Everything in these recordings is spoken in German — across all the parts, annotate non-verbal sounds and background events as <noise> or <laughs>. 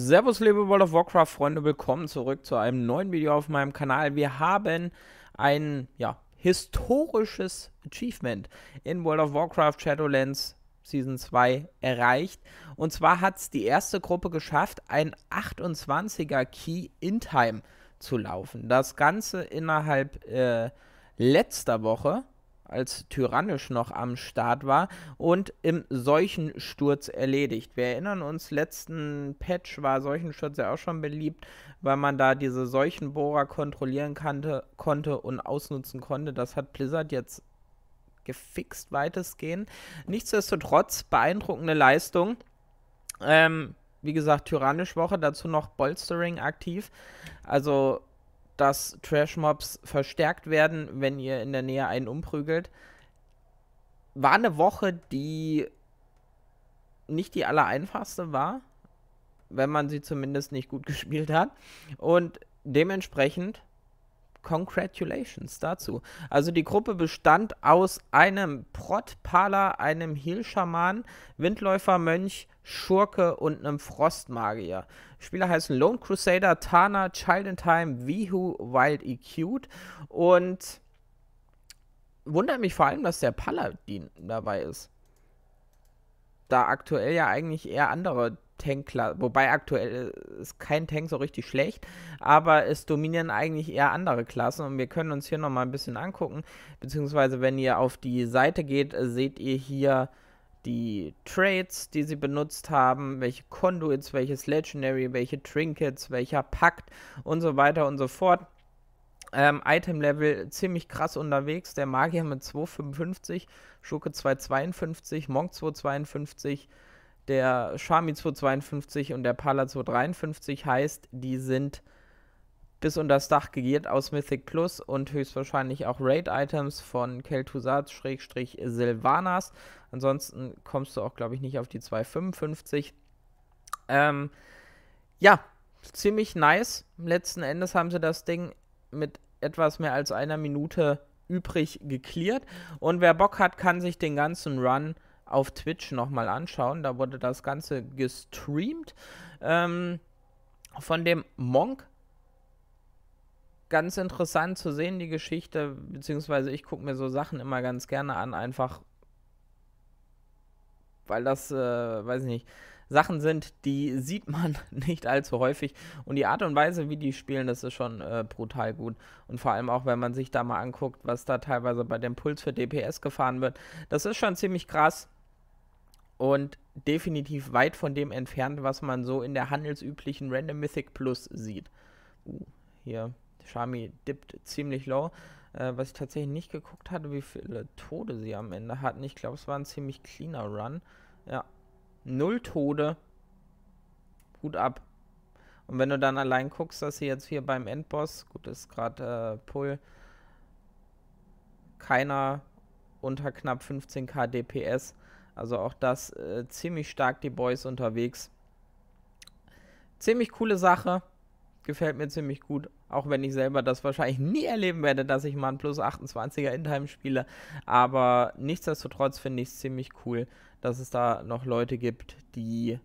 Servus, liebe World of Warcraft Freunde, willkommen zurück zu einem neuen Video auf meinem Kanal. Wir haben ein ja, historisches Achievement in World of Warcraft Shadowlands Season 2 erreicht. Und zwar hat es die erste Gruppe geschafft, ein 28er Key in Time zu laufen. Das Ganze innerhalb äh, letzter Woche als tyrannisch noch am Start war und im Seuchensturz erledigt. Wir erinnern uns, letzten Patch war Seuchensturz ja auch schon beliebt, weil man da diese Seuchenbohrer kontrollieren kannte, konnte und ausnutzen konnte. Das hat Blizzard jetzt gefixt weitestgehend. Nichtsdestotrotz beeindruckende Leistung. Ähm, wie gesagt, tyrannisch Woche, dazu noch Bolstering aktiv. Also dass Trash-Mobs verstärkt werden, wenn ihr in der Nähe einen umprügelt. War eine Woche, die nicht die allereinfachste war, wenn man sie zumindest nicht gut <laughs> gespielt hat. Und dementsprechend Congratulations dazu. Also die Gruppe bestand aus einem Prot-Pala, einem Heal-Schaman, Windläufer-Mönch, Schurke und einem Frostmagier. Spieler heißen Lone Crusader, Tana, Child in Time, Vihu, Wild EQ'd und wundert mich vor allem, dass der Paladin dabei ist. Da aktuell ja eigentlich eher andere Tank, wobei aktuell ist kein Tank so richtig schlecht, aber es dominieren eigentlich eher andere Klassen und wir können uns hier nochmal ein bisschen angucken, beziehungsweise wenn ihr auf die Seite geht, seht ihr hier die Trades, die sie benutzt haben, welche Conduits, welches Legendary, welche Trinkets, welcher Pakt und so weiter und so fort. Ähm, Item-Level ziemlich krass unterwegs. Der Magier mit 2,55, Schurke 2,52, Monk 2,52, der Shami 252 und der Pala 253 heißt, die sind bis unter das Dach gegiert aus Mythic Plus und höchstwahrscheinlich auch Raid-Items von Kel'Thuzad-Sylvanas. Ansonsten kommst du auch, glaube ich, nicht auf die 255. Ähm, ja, ziemlich nice. Letzten Endes haben sie das Ding mit etwas mehr als einer Minute übrig geklärt. Und wer Bock hat, kann sich den ganzen Run auf Twitch nochmal anschauen. Da wurde das Ganze gestreamt. Ähm, von dem Monk. Ganz interessant zu sehen, die Geschichte, beziehungsweise ich gucke mir so Sachen immer ganz gerne an, einfach weil das, äh, weiß ich nicht, Sachen sind, die sieht man <laughs> nicht allzu häufig. Und die Art und Weise, wie die spielen, das ist schon äh, brutal gut. Und vor allem auch, wenn man sich da mal anguckt, was da teilweise bei dem Puls für DPS gefahren wird, das ist schon ziemlich krass und definitiv weit von dem entfernt, was man so in der handelsüblichen Random Mythic Plus sieht. Uh, hier, Shami dippt ziemlich low. Äh, was ich tatsächlich nicht geguckt hatte, wie viele Tode sie am Ende hatten. Ich glaube, es war ein ziemlich cleaner Run. Ja, null Tode. Gut ab. Und wenn du dann allein guckst, dass sie jetzt hier beim Endboss, gut, das ist gerade äh, Pull, keiner unter knapp 15k DPS also auch das äh, ziemlich stark die Boys unterwegs. Ziemlich coole Sache. Gefällt mir ziemlich gut. Auch wenn ich selber das wahrscheinlich nie erleben werde, dass ich mal ein Plus 28er In-Time spiele. Aber nichtsdestotrotz finde ich es ziemlich cool, dass es da noch Leute gibt, die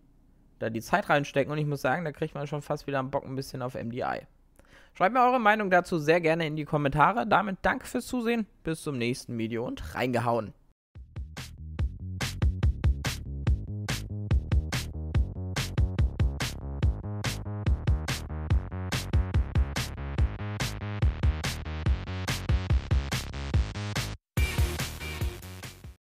da die Zeit reinstecken. Und ich muss sagen, da kriegt man schon fast wieder einen Bock ein bisschen auf MDI. Schreibt mir eure Meinung dazu sehr gerne in die Kommentare. Damit danke fürs Zusehen. Bis zum nächsten Video und reingehauen.